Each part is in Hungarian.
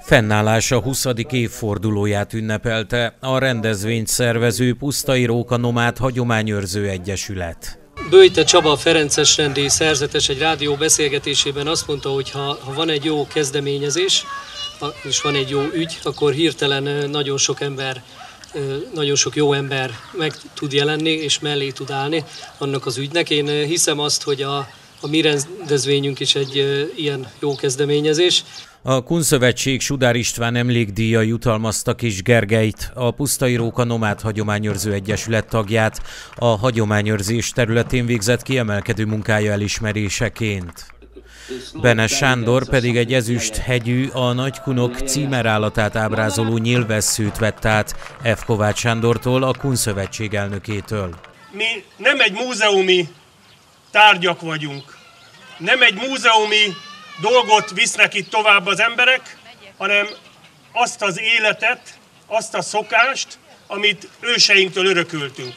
Fennállása 20. évfordulóját ünnepelte a rendezvényt szervező Pusztai Róka Nomát Hagyományőrző Egyesület. Bőjte Csaba Ferences rendi szerzetes egy rádió beszélgetésében azt mondta, hogy ha, ha van egy jó kezdeményezés, és van egy jó ügy, akkor hirtelen nagyon sok ember nagyon sok jó ember meg tud jelenni, és mellé tud állni annak az ügynek. Én hiszem azt, hogy a, a mi rendezvényünk is egy ilyen jó kezdeményezés. A Kunszövetség Sudár István emlékdíja jutalmazta Kis Gergelyt, a Pusztai Róka Nomád Hagyományőrző Egyesület tagját, a hagyományőrzés területén végzett kiemelkedő munkája elismeréseként. Benes Sándor pedig egy ezüst hegyű, a Nagykunok címerállatát ábrázoló nyilvesszőt vett át F. Kovács Sándortól, a Kunszövetség elnökétől. Mi nem egy múzeumi tárgyak vagyunk, nem egy múzeumi dolgot visznek itt tovább az emberek, hanem azt az életet, azt a szokást, amit őseinktől örököltünk.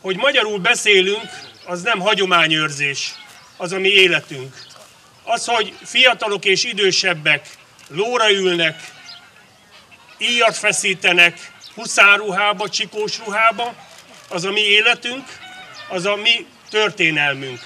Hogy magyarul beszélünk, az nem hagyományőrzés, az a mi életünk. Az, hogy fiatalok és idősebbek lóra ülnek, íjat feszítenek, huszáruhába, csikós ruhába, az a mi életünk, az a mi történelmünk.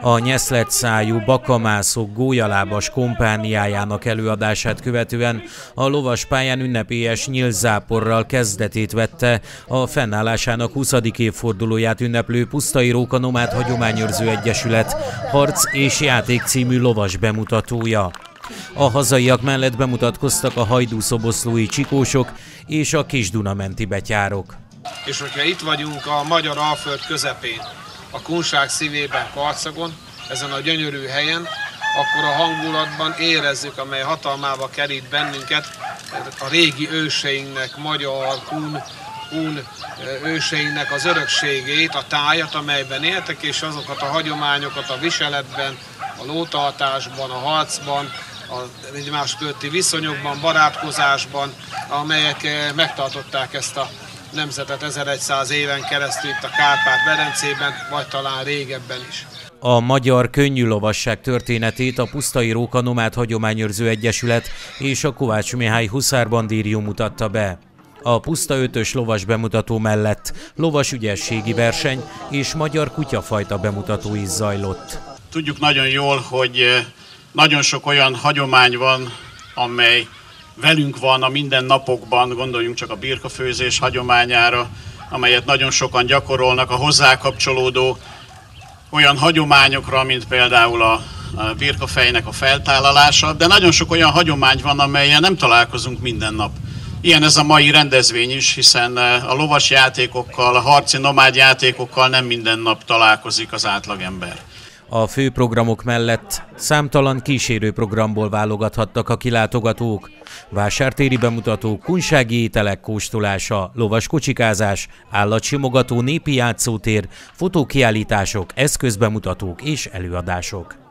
A nyeszlet szájú bakamászok gólyalábas kompániájának előadását követően a lovaspályán ünnepélyes nyílzáporral kezdetét vette a fennállásának 20. évfordulóját ünneplő Pusztai Róka Nomád Hagyományőrző Egyesület harc és játék című lovas bemutatója. A hazaiak mellett bemutatkoztak a hajdúszoboszlói csikósok és a Kis-Dunamenti betyárok. És hogyha itt vagyunk a magyar alföld közepén, a kunság szívében, Karcagon, ezen a gyönyörű helyen, akkor a hangulatban érezzük, amely hatalmába kerít bennünket, a régi őseinknek, magyar, kun, kun őseinknek az örökségét, a tájat, amelyben éltek, és azokat a hagyományokat a viseletben, a lótartásban, a harcban, a egymás közötti viszonyokban, barátkozásban, amelyek megtartották ezt a nemzetet 1100 éven keresztül itt a Kárpát-Berencében, vagy talán régebben is. A magyar könnyű lovasság történetét a Pusztai Róka Nomád Hagyományőrző Egyesület és a Kovács Mihály Huszárbandírium mutatta be. A Puszta ötös lovas bemutató mellett lovas ügyességi verseny és magyar kutyafajta bemutató is zajlott. Tudjuk nagyon jól, hogy eh, nagyon sok olyan hagyomány van, amely velünk van a mindennapokban, gondoljunk csak a birkafőzés hagyományára, amelyet nagyon sokan gyakorolnak, a hozzá kapcsolódó olyan hagyományokra, mint például a birkafejnek a feltállalása, de nagyon sok olyan hagyomány van, amelyen nem találkozunk minden nap. Ilyen ez a mai rendezvény is, hiszen a lovas játékokkal, a harci nomád játékokkal nem minden nap találkozik az átlagember. A főprogramok mellett számtalan kísérő programból válogathattak a kilátogatók. Vásártéri bemutató, kunsági ételek kóstolása, lovas kocsikázás, állatsimogató népi játszótér, fotókiállítások, eszközbemutatók és előadások.